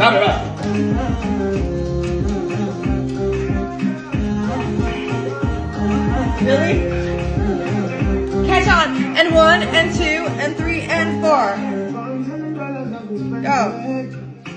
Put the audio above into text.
Really? Catch on. And one, and two, and three, and four. Go.